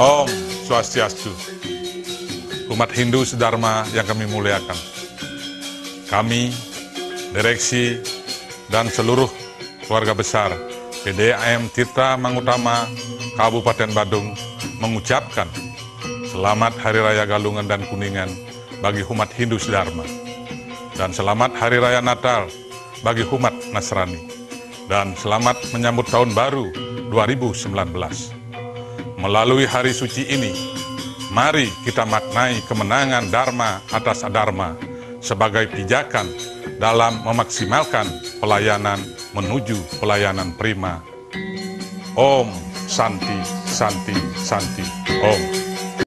Om Swastiastu. Umat Hindu Sedharma yang kami muliakan. Kami, direksi, dan seluruh keluarga besar PDAM Tirta Mangutama Kabupaten Badung mengucapkan Selamat Hari Raya Galungan dan Kuningan bagi umat Hindu Sedharma. Dan selamat Hari Raya Natal bagi umat Nasrani. Dan selamat menyambut tahun baru 2019. Melalui hari suci ini, mari kita maknai kemenangan Dharma atas Adharma sebagai pijakan dalam memaksimalkan pelayanan menuju pelayanan prima. Om Santi, Santi, Santi, Om.